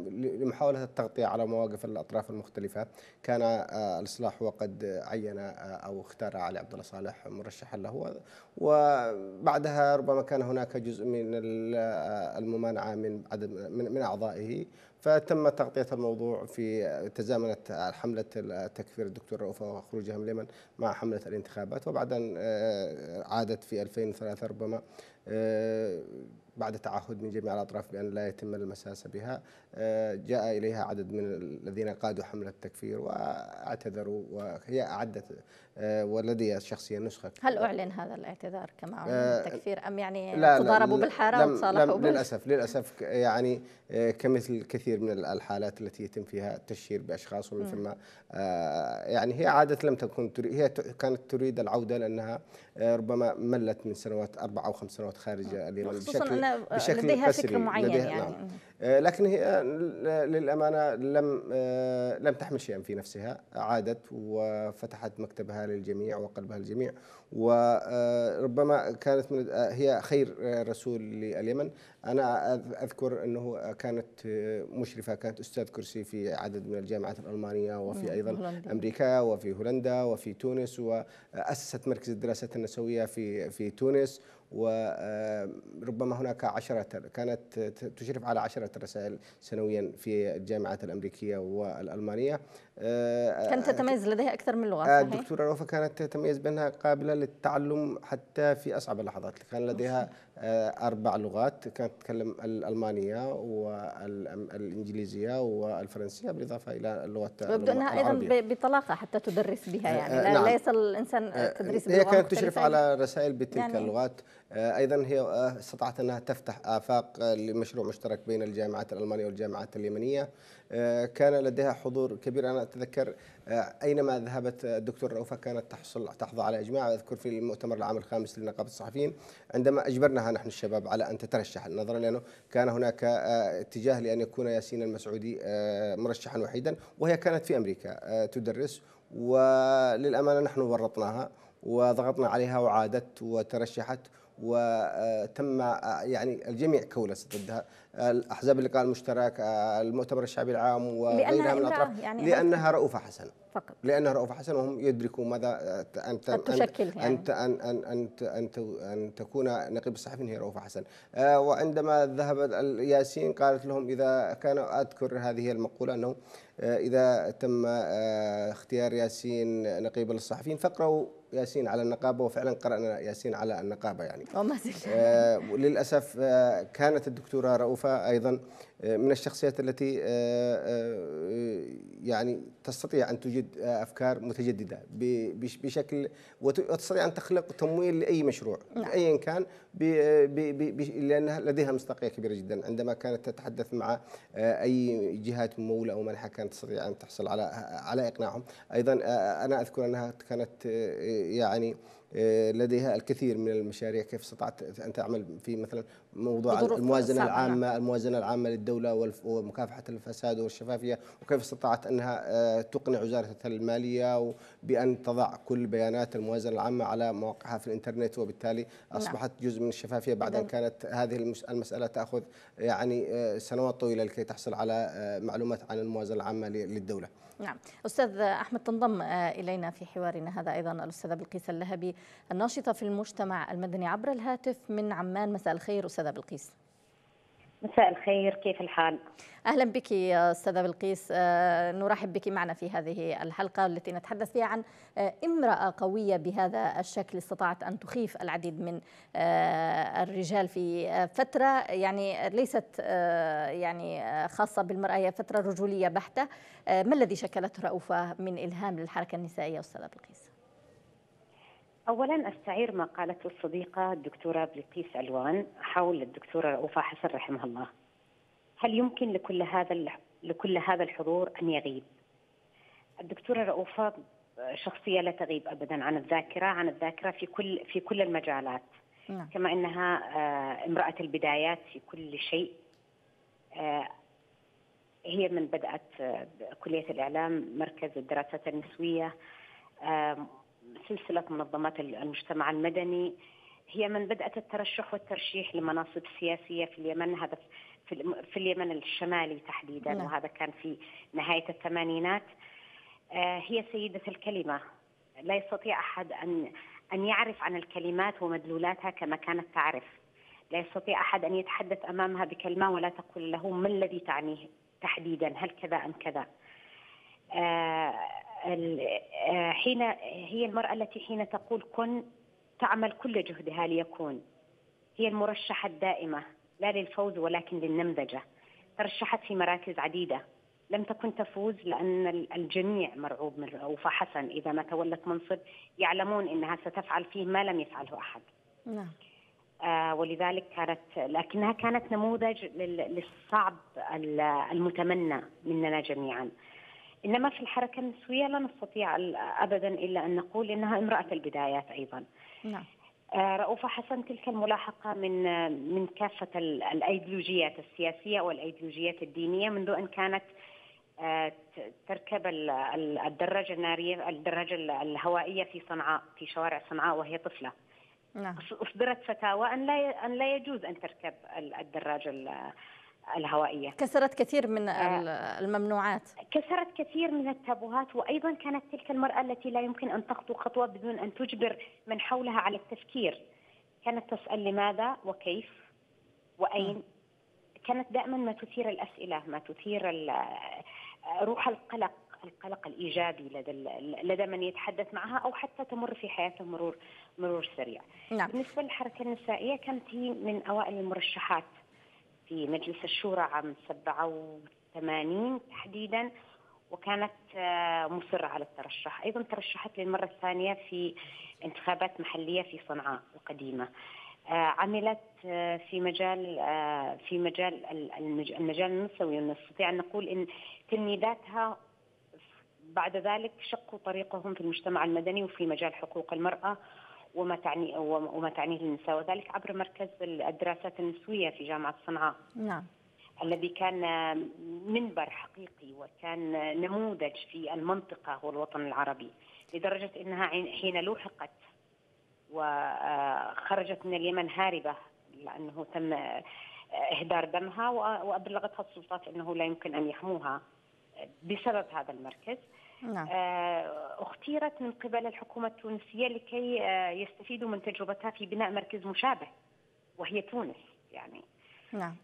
لمحاولة التغطية على مواقف الأطراف المختلفة. كان آه، الإصلاح وقد عين آه، أو اختار علي عبد الله صالح مرشحا له. وبعدها ربما كان هناك جزء من الممانعة من عدد من أعضائه. فتم تغطية الموضوع في تزامنت حملة تكفير الدكتور رؤوف وخروجها من اليمن مع حملة الانتخابات وبعدين آه، عادت في 2003 ربما آه، بعد تعهد من جميع الأطراف بأن لا يتم المساس بها. جاء إليها عدد من الذين قادوا حملة التكفير واعتذروا وهي أعدت آه، ولدي شخصيا نسخة. هل أعلن هذا الاعتذار كما أعلن التكفير؟ أم يعني لا تضاربوا بالحارة وتصالحوا للأسف للأسف يعني كمثل كثير من الحالات التي يتم فيها التشهير بأشخاص ومن ثم يعني هي عادة لم تكن تريد هي كانت تريد العودة لأنها ربما ملت من سنوات أربع أو خمس سنوات خارج اليمن بشكل بشكل لديها فكر معين لديها يعني. نعم. آه، لكن هي للأمانة لم آه، لم تحمل شيئا في نفسها عادت وفتحت مكتبها للجميع وقلبها للجميع. وربما كانت من هي خير رسول لليمن. أنا أذكر أنه كانت مشرفة كانت أستاذ كرسي في عدد من الجامعات الألمانية وفي أيضا هولندا. أمريكا وفي هولندا وفي تونس وأسست مركز الدراسات النسوية في في تونس. وربما هناك عشرة كانت تشرف على عشرة رسائل سنويا في الجامعات الأمريكية والألمانية. كانت تتميز لديها أكثر من لغة صحيح؟ الدكتورة روفا كانت تتميز بأنها قابلة للتعلم حتى في أصعب اللحظات. كان لديها أربع لغات كانت تتكلم الألمانية والإنجليزية والفرنسية بالإضافة إلى اللغة يبدو أنها أيضا بطلاقة حتى تدرس بها يعني. لا, نعم. يصل الإنسان تدريس هي كانت تشرف على رسائل بتلك يعني اللغات. أيضا هي استطاعت أنها تفتح آفاق لمشروع مشترك بين الجامعات الألمانية والجامعات اليمنية. كان لديها حضور كبير. أنا أتذكر أينما ذهبت الدكتور رؤوفة كانت تحصل تحظى على إجماع. أذكر في المؤتمر العام الخامس لنقابة الصحفيين عندما أجبرناها نحن الشباب على أن تترشح نظرا لأنه كان هناك اتجاه لأن يكون ياسين المسعودي مرشحا وحيدا وهي كانت في أمريكا تدرس. وللأمانة نحن ورطناها وضغطنا عليها وعادت وترشحت. وتم يعني الجميع كولس ضدها. الأحزاب اللقاء المشترك المؤتمر الشعبي العام وغيرها من الأطراف يعني لأنها رؤوفه حسن. فقط. لأنها رؤوفه حسن وهم يدركوا ماذا أنت تشكل يعني. أنت أن أن أنت ان, أن تكون نقيب الصحفيين هي رؤوفه حسن. وعندما ذهب ياسين قالت لهم إذا كان أذكر هذه المقولة أنه إذا تم اختيار ياسين نقيبا للصحفيين فاقرأوا ياسين على النقابة وفعلا قرأنا ياسين على النقابة يعني. وما آه للاسف آه كانت الدكتورة رؤوفة أيضا آه من الشخصيات التي آه آه يعني تستطيع أن توجد آه أفكار متجددة بشكل وتستطيع أن تخلق تمويل لأي مشروع نعم. ايا كان لأنها لديها مصداقية كبيرة جدا. عندما كانت تتحدث مع آه أي جهات ممولة أو منحه كانت تستطيع أن تحصل على على إقناعهم. أيضا آه أنا أذكر أنها كانت آه يعني آه، لديها الكثير من المشاريع كيف استطعت أن تعمل في مثلا موضوع الموازنة العامة الموازنة العامة للدولة ومكافحة الفساد والشفافية وكيف استطاعت أنها آه، تقنع وزارة المالية بأن تضع كل بيانات الموازنة العامة على مواقعها في الإنترنت وبالتالي نعم. أصبحت جزء من الشفافية بعد أن كانت هذه المسألة تأخذ يعني آه، سنوات طويلة لكي تحصل على معلومات عن الموازنة العامة للدولة. نعم. أستاذ أحمد تنضم آه، إلينا في حوارنا هذا أيضا الأستاذة بلقيس اللهبي الناشطة في المجتمع المدني عبر الهاتف من عمان. مساء الخير أستاذة بلقيس. مساء الخير كيف الحال؟ أهلا بك أستاذة بلقيس آه، نرحب بك معنا في هذه الحلقة التي نتحدث فيها عن آه، امرأة قوية بهذا الشكل استطاعت أن تخيف العديد من آه، الرجال في فترة يعني ليست يعني خاصة بالمرأة هي فترة رجولية بحتة ما الذي شكلته رؤوفة من إلهام للحركة النسائية أستاذة بلقيس؟ اولا أستعير ما قالته الصديقة الدكتورة بلقيس علوان حول الدكتورة رؤوفة حسن رحمها الله. هل يمكن لكل هذا لكل هذا الحضور أن يغيب؟ الدكتورة رؤوفة شخصية لا تغيب ابدا عن الذاكرة عن الذاكرة في كل في كل المجالات. نعم. كما إنها آه، امرأة البدايات في كل شيء. آه، هي من بدأت آه، كلية الإعلام مركز الدراسات النسوية سلسلة منظمات المجتمع المدني هي من بدأت الترشح والترشيح لمناصب سياسية في اليمن هذا في اليمن الشمالي تحديدا نعم. وهذا كان في نهاية الثمانينات. آه، هي سيدة الكلمة. لا يستطيع أحد أن أن يعرف عن الكلمات ومدلولاتها كما كانت تعرف. لا يستطيع أحد أن يتحدث أمامها بكلمة ولا تقول له ما الذي تعنيه تحديدا هل كذا أم كذا. آه، حين هي المرأة التي حين تقول كن تعمل كل جهدها ليكون. هي المرشحة الدائمة لا للفوز ولكن للنمذجة. ترشحت في مراكز عديدة. لم تكن تفوز لأن الجميع مرعوب من رؤوفة حسن. إذا ما تولت منصب يعلمون أنها ستفعل فيه ما لم يفعله أحد. نعم. آه ولذلك كانت لكنها كانت نموذج للصعب المتمنى مننا جميعا. إنما في الحركة النسوية لا نستطيع ابدا إلا أن نقول إنها امرأة البدايات أيضا. نعم. آه، رؤوفة حسن تلك الملاحقة من من كافة الأيديولوجيات السياسية والأيديولوجيات الدينية منذ أن كانت آه، تركب الدراجة النارية الدراجة الهوائية في صنعاء في شوارع صنعاء وهي طفلة. نعم. أصدرت فتاوى أن لا أن لا يجوز أن تركب الدراجة الهوائية. كسرت كثير من آه الممنوعات. كسرت كثير من التابوهات وأيضا كانت تلك المرأة التي لا يمكن أن تخطو خطوة بدون أن تجبر من حولها على التفكير. كانت تسأل لماذا وكيف وأين. كانت دائما ما تثير الأسئلة ما تثير روح القلق القلق الإيجابي لدى لدى من يتحدث معها أو حتى تمر في حياته مرور مرور سريع. نعم. بالنسبة للحركة النسائية كانت هي من أوائل المرشحات. في مجلس الشورى عام 87 تحديدا وكانت آه، مصرة على الترشح. أيضا ترشحت للمرة الثانية في انتخابات محلية في صنعاء القديمة. آه، عملت آه، في مجال في مجال المجال النسوي ونستطيع ان نقول إن تلميذاتها بعد ذلك شقوا طريقهم في المجتمع المدني وفي مجال حقوق المرأة. وما تعني وما تعنيه النساء وذلك عبر مركز الدراسات النسوية في جامعة صنعاء. نعم. الذي كان منبر حقيقي وكان نموذج في المنطقة والوطن العربي لدرجة إنها حين لوحقت وخرجت من اليمن هاربة لأنه تم إهدار دمها وأبلغتها السلطات إنه لا يمكن أن يحموها بسبب هذا المركز. نعم. آه، اختيرت من قبل الحكومة التونسية لكي آه، يستفيدوا من تجربتها في بناء مركز مشابه وهي تونس يعني. نعم.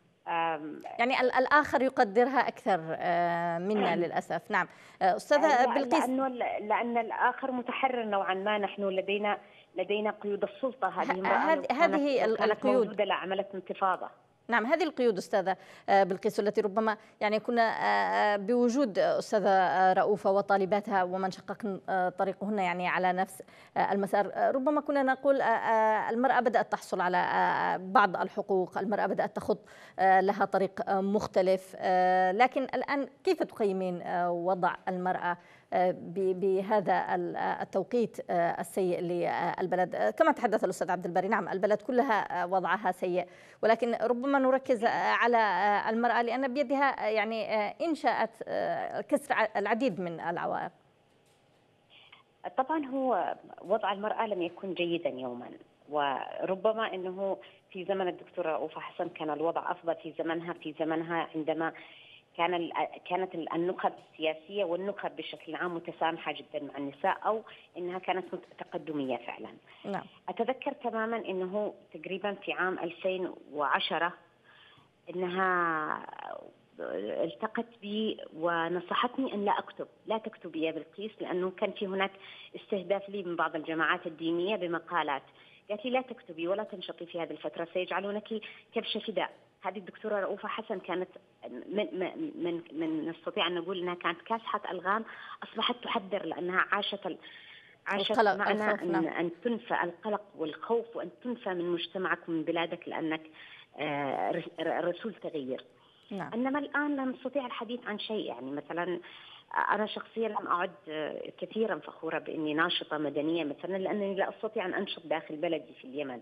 يعني الآخر يقدرها أكثر آه، منا للأسف نعم أستاذة بلقيس لأنه لأن الآخر متحرر نوعا ما نحن لدينا لدينا قيود السلطة هذه هذه هذه القيود عملت انتفاضة نعم هذه القيود أستاذة آه، بلقيس التي ربما يعني كنا آه، آه، بوجود أستاذة رؤوفة وطالباتها ومن شقق طريقهن يعني على نفس المسار. ربما كنا نقول المرأة بدأت تحصل على بعض الحقوق المرأة بدأت تخط لها طريق مختلف لكن الآن كيف تقيمين وضع المرأة؟ بهذا التوقيت السيء للبلد. كما تحدث الأستاذ عبد الباري نعم البلد كلها وضعها سيء. ولكن ربما نركز على المرأة لأن بيدها يعني إن شاءت كسر العديد من العوائق. طبعا هو وضع المرأة لم يكن جيدا يوما وربما إنه في زمن الدكتورة رؤوفه حسن كان الوضع أفضل في زمنها في زمنها عندما كان كانت النخب السياسية والنخب بشكل عام متسامحة جدا مع النساء أو إنها كانت تقدميه فعلا. نعم. أتذكر تماما إنه تقريبا في عام 2010 إنها التقت بي ونصحتني أن لا أكتب، لا تكتبي يا بلقيس لأنه كان في هناك استهداف لي من بعض الجماعات الدينية بمقالات، قالت لي لا تكتبي ولا تنشطي في هذه الفترة سيجعلونك كبش فداء، هذه الدكتورة رؤوفة حسن كانت من من من نستطيع أن نقول إنها كانت كاسحة ألغام أصبحت تحذر لأنها عاشت عاشت معنا أن, نعم. أن تنفى القلق والخوف وأن تنفى من مجتمعك ومن بلادك لأنك آه، رسول تغيير. نعم. إنما الآن لا نستطيع الحديث عن شيء يعني مثلا أنا شخصيا لم أعد كثيرا فخورة بإني ناشطة مدنية مثلا لأنني لا أستطيع أن أنشط داخل بلدي في اليمن.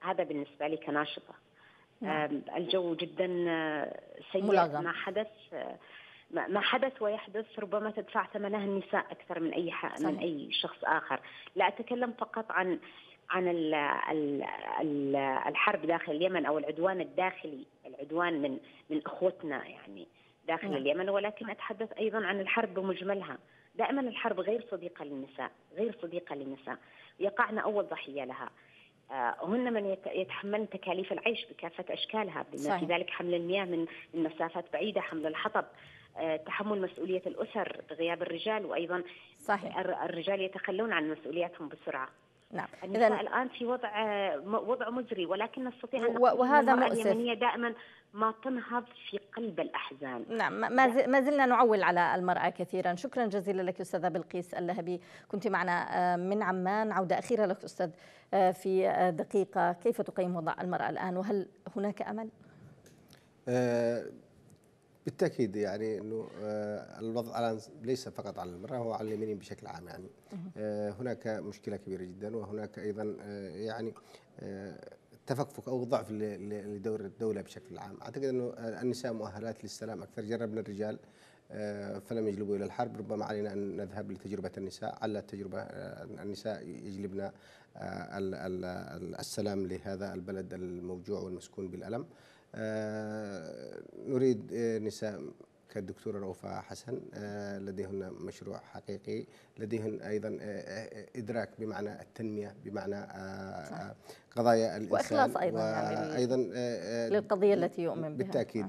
هذا بالنسبة لي كناشطة. نعم. الجو جدا آه، سيء ملغم. ما حدث آه، ما حدث ويحدث ربما تدفع ثمنها النساء أكثر من أي صحيح. من أي شخص آخر، لا أتكلم فقط عن عن ال ال ال الحرب داخل اليمن أو العدوان الداخلي، العدوان من من أخوتنا يعني داخل نعم. اليمن ولكن أتحدث أيضا عن الحرب بمجملها، دائما الحرب غير صديقة للنساء، غير صديقة للنساء، يقعن أول ضحية لها. آه، هن من يتحملن تكاليف العيش بكافة أشكالها بما في ذلك حمل المياه من مسافات بعيدة حمل الحطب آه، تحمل مسؤولية الأسر بغياب الرجال وأيضا صحيح. الرجال يتخلون عن مسؤولياتهم بسرعة. نعم. النساء الآن في وضع وضع مزري ولكن نستطيع أن نقول وهذا مؤسف. اليمنية دائما ما تنهض في قلب الأحزان. نعم ما زلنا نعول على المرأة كثيرا. شكرا جزيلا لك أستاذة بلقيس اللهبي. كنت معنا آه، من عمان. عودة أخيرة لك أستاذ آه، في آه، دقيقة. كيف تقيم وضع المرأة الآن؟ وهل هناك أمل؟ أه بالتأكيد يعني إنه الوضع الآن ليس فقط على المرأة هو على اليمنيين بشكل عام يعني. هناك مشكلة كبيرة جدا وهناك أيضا يعني تفكفك أو ضعف لدور الدولة بشكل عام. أعتقد إنه النساء مؤهلات للسلام أكثر. جربنا الرجال فلم يجلبوا إلى الحرب. ربما علينا أن نذهب لتجربة النساء على التجربة النساء يجلبنا السلام لهذا البلد الموجوع والمسكون بالألم. آه، نريد آه، نساء كالدكتورة رؤوفة حسن لديهن مشروع حقيقي لديهن أيضا إدراك بمعنى التنمية بمعنى قضايا الإنسان وإخلاص أيضا يعني وأيضا للقضية التي يؤمن بها. بالتأكيد.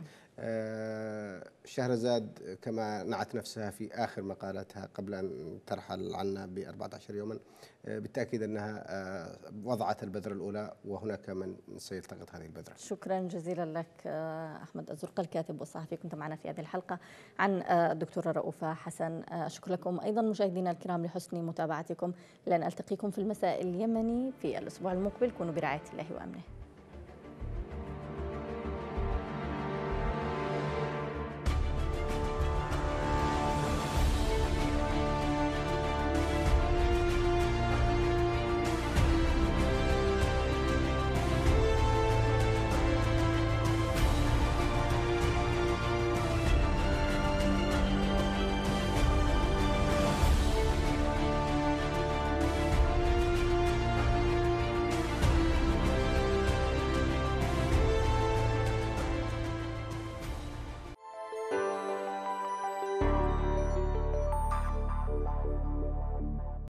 شهرزاد كما نعت نفسها في آخر مقالاتها قبل أن ترحل عنا ب 14 يوما بالتأكيد أنها وضعت البذرة الأولى وهناك من سيلتقط هذه البذرة. شكرا جزيلا لك أحمد الزرق الكاتب والصحفي. كنت معنا في هذه الحلقة عن الدكتورة رؤوفة حسن. أشكر لكم أيضا مشاهدينا الكرام لحسن متابعتكم. لن ألتقيكم في المساء اليمني في الأسبوع المقبل. كونوا برعاية الله وأمنه.